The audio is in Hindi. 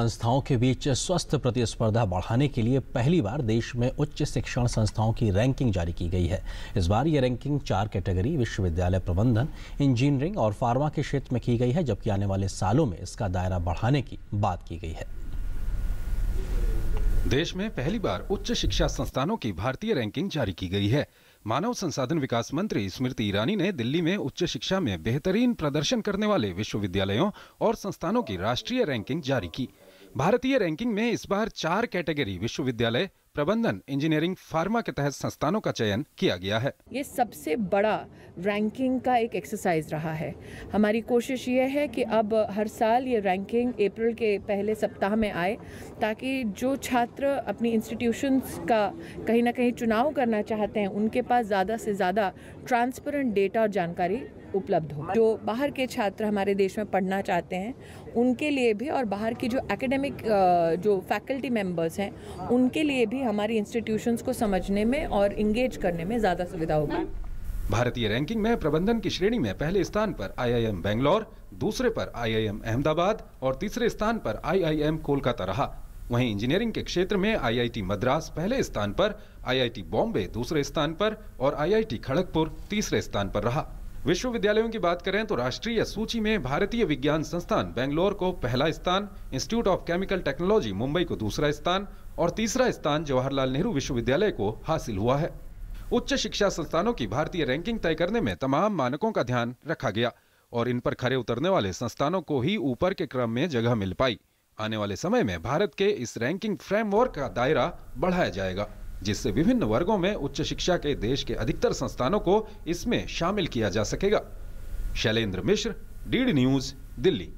संस्थाओं के बीच स्वस्थ प्रतिस्पर्धा बढ़ाने के लिए पहली बार देश में उच्च शिक्षण संस्थाओं की रैंकिंग जारी की गई है। इस बार ये रैंकिंग चार कैटेगरी, विश्वविद्यालय प्रबंधन, इंजीनियरिंग और फार्मा के क्षेत्र में की गई है, जबकि आने वाले सालों में इसका दायरा बढ़ाने की बात की गई है। देश में पहली बार उच्च शिक्षा संस्थानों की भारतीय रैंकिंग जारी की गई है। मानव संसाधन विकास मंत्री स्मृति ईरानी ने दिल्ली में उच्च शिक्षा में बेहतरीन प्रदर्शन करने वाले विश्वविद्यालयों और संस्थानों की राष्ट्रीय रैंकिंग जारी की। भारतीय रैंकिंग में इस बार चार कैटेगरी विश्वविद्यालय प्रबंधन इंजीनियरिंग फार्मा के तहत संस्थानों का चयन किया गया है। ये सबसे बड़ा रैंकिंग का एक एक्सरसाइज रहा है। हमारी कोशिश ये है कि अब हर साल ये रैंकिंग अप्रैल के पहले सप्ताह में आए, ताकि जो छात्र अपनी इंस्टीट्यूशंस का कहीं ना कहीं चुनाव करना चाहते हैं, उनके पास ज़्यादा से ज़्यादा ट्रांसपेरेंट डेटा और जानकारी उपलब्ध हो। जो बाहर के छात्र हमारे देश में पढ़ना चाहते हैं, उनके लिए भी और बाहर की जो एकेडमिक जो फैकल्टी मेंबर्स हैं, उनके लिए भी हमारी इंस्टीट्यूशंस को समझने में और इंगेज करने में ज़्यादा सुविधा होगी भारतीय रैंकिंग में प्रबंधन की श्रेणी में पहले स्थान पर आईआईएम बेंगलोर दूसरे पर आईआईएम अहमदाबाद और तीसरे स्थान पर आईआईएम कोलकाता रहा। वहीं इंजीनियरिंग के क्षेत्र में आईआईटी मद्रास पहले स्थान पर आईआईटी बॉम्बे दूसरे स्थान पर और आईआईटी खड़गपुर तीसरे स्थान पर रहा। विश्वविद्यालयों की बात करें तो राष्ट्रीय सूची में भारतीय विज्ञान संस्थान बेंगलोर को पहला स्थान institute of chemical technology Mumbai को दूसरा स्थान और तीसरा स्थान जवाहरलाल नेहरू विश्वविद्यालय को हासिल हुआ है। उच्च शिक्षा संस्थानों की भारतीय रैंकिंग तय करने में तमाम मानकों का ध्यान रखा गया और इन पर खरे उतरने वाले संस्थानों को ही ऊपर के क्रम में जगह मिल पाई। आने वाले समय में भारत के इस रैंकिंग फ्रेमवर्क का दायरा बढ़ाया जाएगा। जिससे विभिन्न वर्गों में उच्च शिक्षा के देश के अधिकतर संस्थानों को इसमें शामिल किया जा सकेगा। Shailendra Mishra, DD news, Delhi.